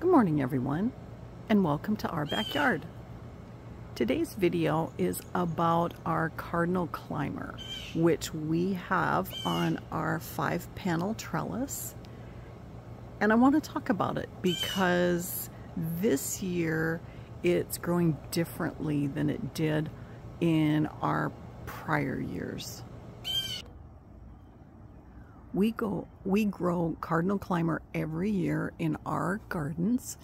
Good morning everyone and welcome to our backyard. Today's video is about our cardinal climber which we have on our five panel trellis and I want to talk about it because this year it's growing differently than it did in our prior years. We go we grow cardinal climber every year in our gardens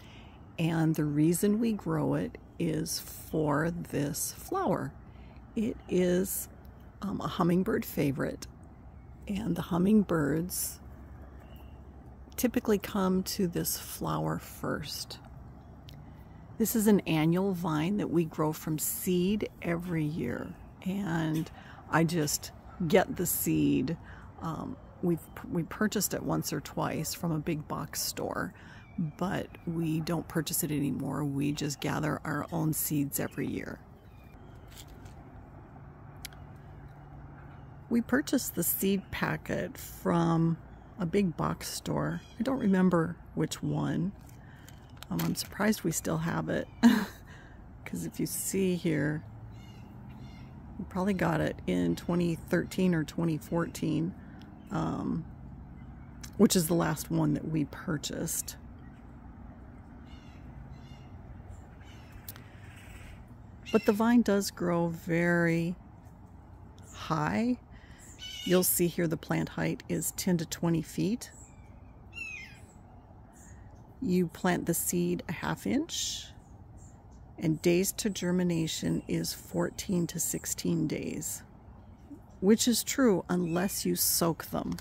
and the reason we grow it is for this flower. It is um, a hummingbird favorite and the hummingbirds typically come to this flower first. This is an annual vine that we grow from seed every year and I just get the seed um, we've we purchased it once or twice from a big box store but we don't purchase it anymore. We just gather our own seeds every year. We purchased the seed packet from a big box store. I don't remember which one. Um, I'm surprised we still have it because if you see here we probably got it in 2013 or 2014 um, which is the last one that we purchased. But the vine does grow very high. You'll see here the plant height is 10 to 20 feet. You plant the seed a half inch and days to germination is 14 to 16 days which is true unless you soak them.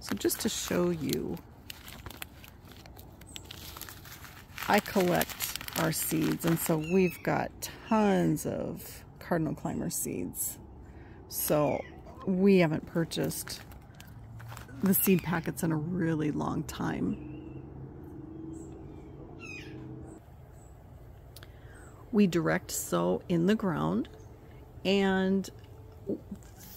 So just to show you, I collect our seeds and so we've got tons of cardinal climber seeds. So we haven't purchased the seed packets in a really long time. We direct sow in the ground and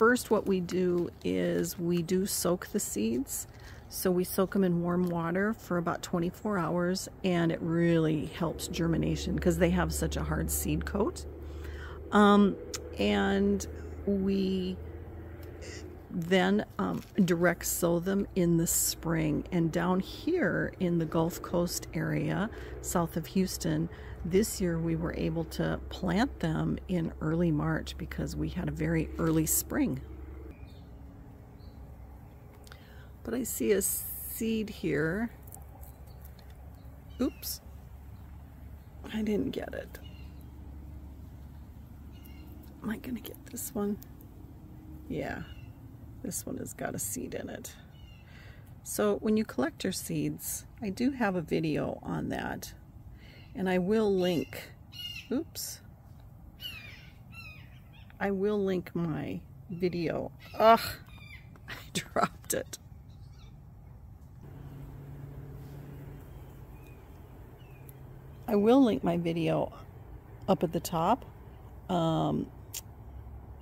first what we do is we do soak the seeds. So we soak them in warm water for about 24 hours and it really helps germination because they have such a hard seed coat. Um, and we then um, direct sow them in the spring. And down here in the Gulf Coast area, south of Houston, this year we were able to plant them in early March because we had a very early spring. But I see a seed here. Oops. I didn't get it. Am I to get this one? Yeah, this one has got a seed in it. So when you collect your seeds, I do have a video on that and I will link, oops, I will link my video. Ugh, I dropped it. I will link my video up at the top. Um,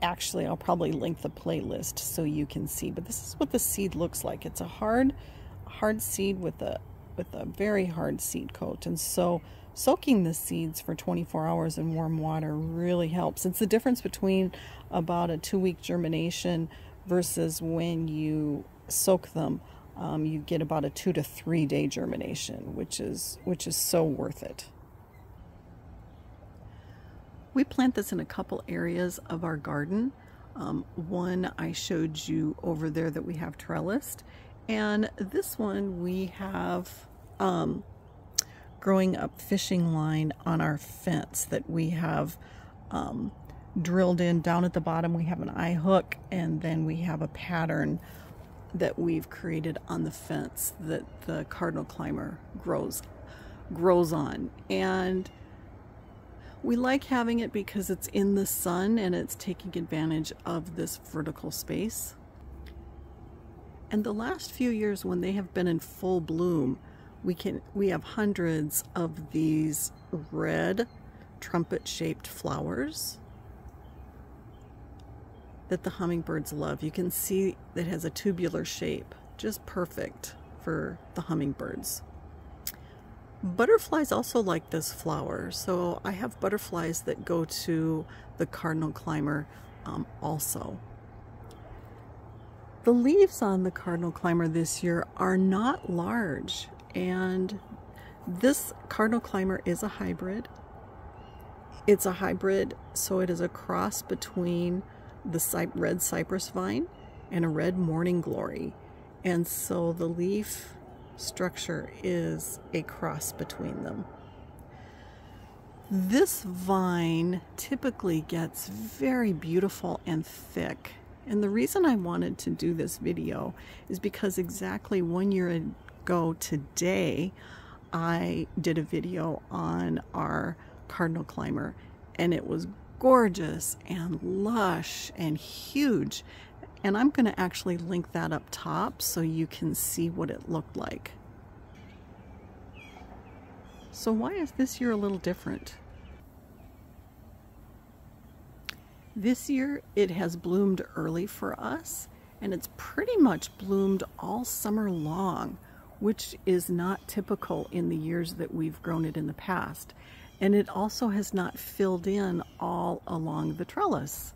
actually, I'll probably link the playlist so you can see. But this is what the seed looks like. It's a hard, hard seed with a with a very hard seed coat, and so soaking the seeds for 24 hours in warm water really helps. It's the difference between about a two week germination versus when you soak them. Um, you get about a two to three day germination, which is which is so worth it. We plant this in a couple areas of our garden. Um, one I showed you over there that we have trellised, and this one we have um, growing up fishing line on our fence that we have um, drilled in down at the bottom we have an eye hook and then we have a pattern that we've created on the fence that the cardinal climber grows grows on and we like having it because it's in the sun and it's taking advantage of this vertical space and the last few years when they have been in full bloom we can we have hundreds of these red trumpet shaped flowers that the hummingbirds love. You can see that has a tubular shape, just perfect for the hummingbirds. Butterflies also like this flower, so I have butterflies that go to the cardinal climber um, also. The leaves on the cardinal climber this year are not large, and this cardinal climber is a hybrid. It's a hybrid, so it is a cross between the red cypress vine and a red morning glory. And so the leaf structure is a cross between them. This vine typically gets very beautiful and thick. And the reason I wanted to do this video is because exactly one year ago today, I did a video on our cardinal climber and it was gorgeous and lush and huge. And I'm going to actually link that up top so you can see what it looked like. So why is this year a little different? This year it has bloomed early for us and it's pretty much bloomed all summer long, which is not typical in the years that we've grown it in the past. And it also has not filled in all along the trellis.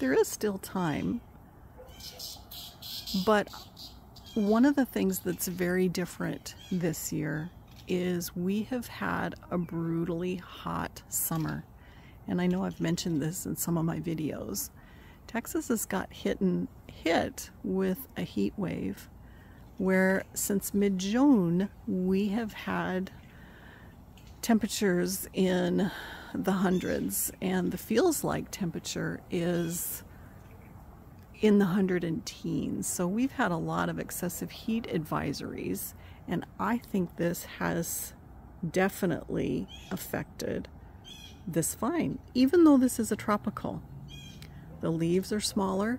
There is still time, but one of the things that's very different this year is we have had a brutally hot summer. And I know I've mentioned this in some of my videos. Texas has got hit and hit with a heat wave where since mid-June we have had temperatures in the hundreds and the feels like temperature is in the hundred and teens. So we've had a lot of excessive heat advisories and I think this has definitely affected this vine, even though this is a tropical. The leaves are smaller,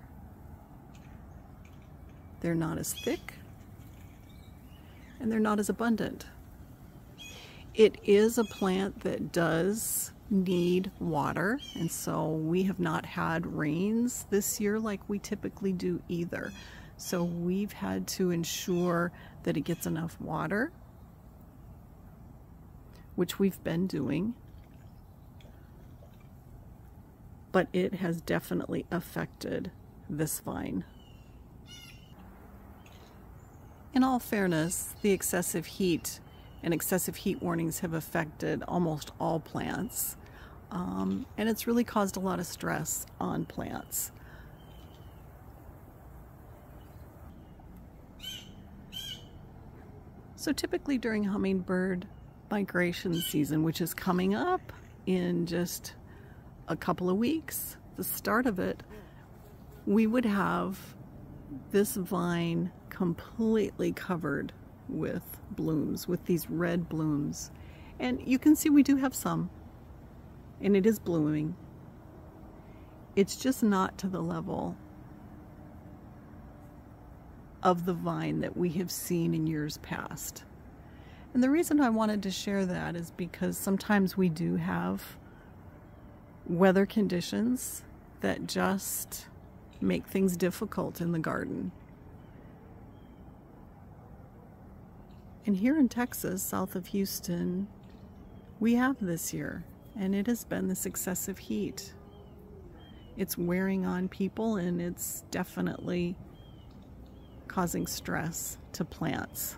they're not as thick, and they're not as abundant. It is a plant that does need water, and so we have not had rains this year like we typically do either. So we've had to ensure that it gets enough water, which we've been doing. But it has definitely affected this vine. In all fairness, the excessive heat and excessive heat warnings have affected almost all plants. Um, and it's really caused a lot of stress on plants. So typically during hummingbird migration season, which is coming up in just a couple of weeks, the start of it, we would have this vine completely covered with blooms, with these red blooms. And you can see we do have some, and it is blooming. It's just not to the level of the vine that we have seen in years past. And the reason I wanted to share that is because sometimes we do have weather conditions that just make things difficult in the garden. And here in Texas, south of Houston, we have this year, and it has been this excessive heat. It's wearing on people, and it's definitely causing stress to plants.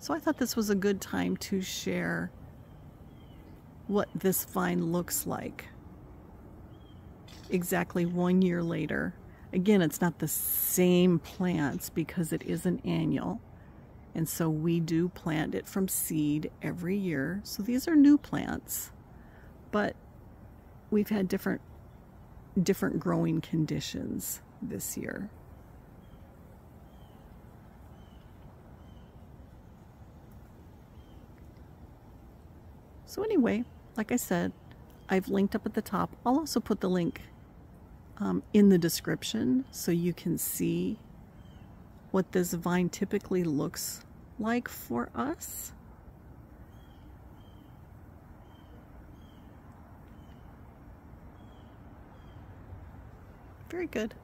So I thought this was a good time to share what this vine looks like exactly one year later Again, it's not the same plants because it is an annual. And so we do plant it from seed every year. So these are new plants, but we've had different different growing conditions this year. So anyway, like I said, I've linked up at the top. I'll also put the link um, in the description so you can see what this vine typically looks like for us. Very good.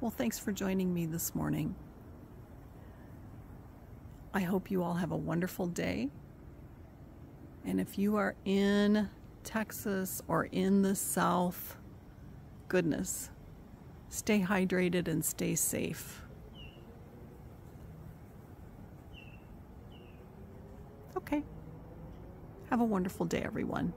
Well, thanks for joining me this morning. I hope you all have a wonderful day. And if you are in Texas or in the South, goodness, stay hydrated and stay safe. Okay. Have a wonderful day, everyone.